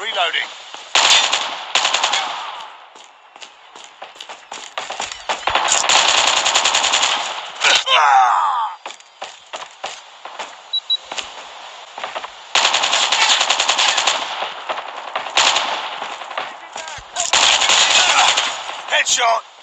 Reloading. Headshot!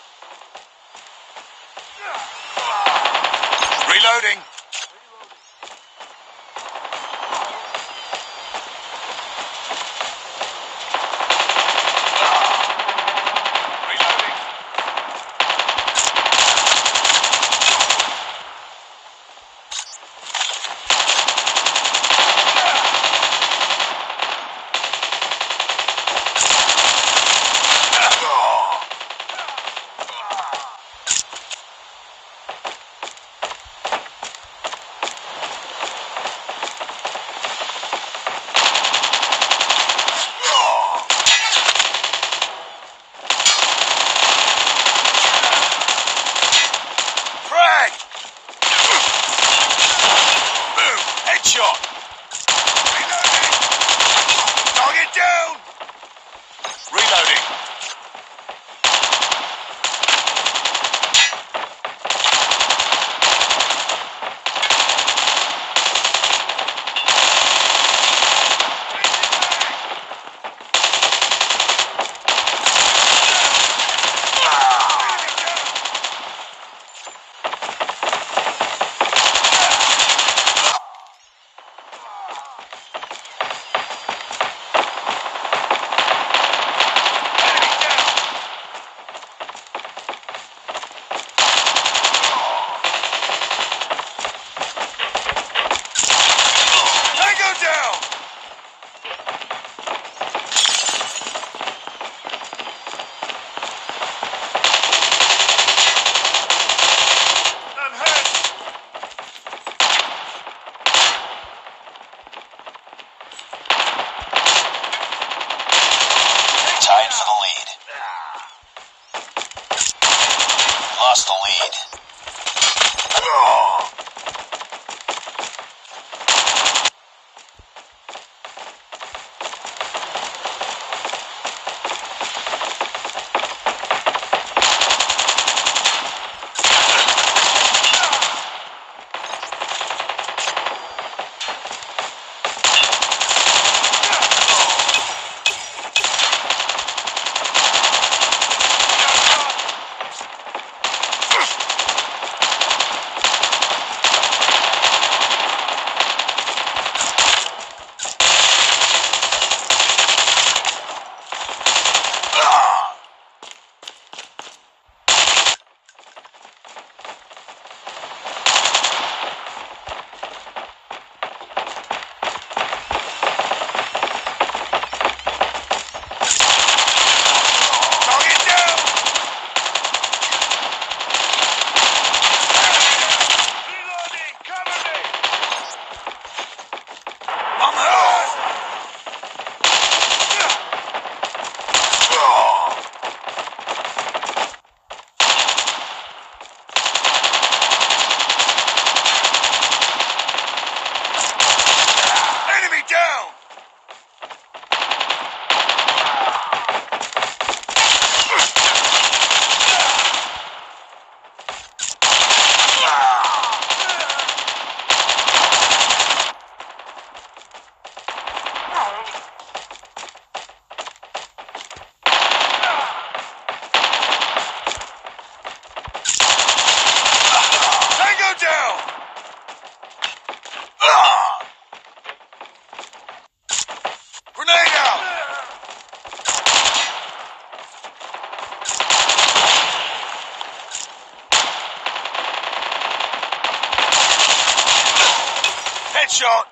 Headshot!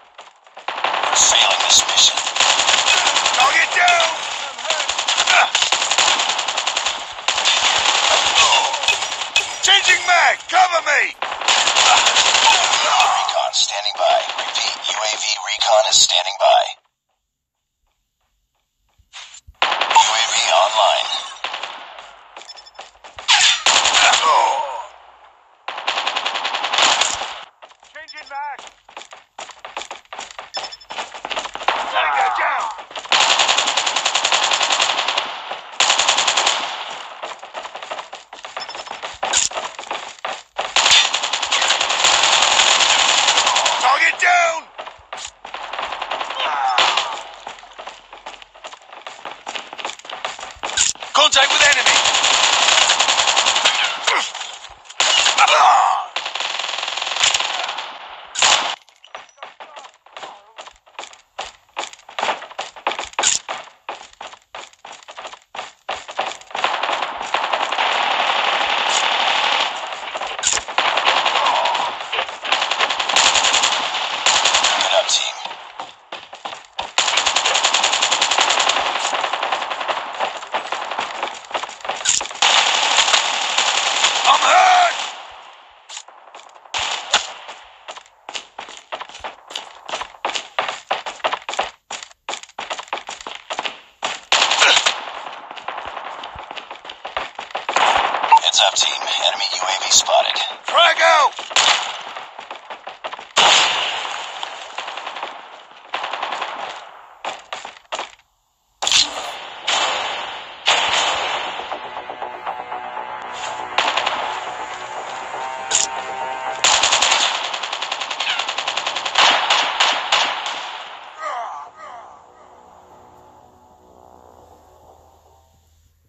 We're failing this mission. Target down! Changing mag! Cover me! Recon standing by. Repeat, UAV recon is standing by. 줄 알고 내 Enemy UAV spotted. Frag out!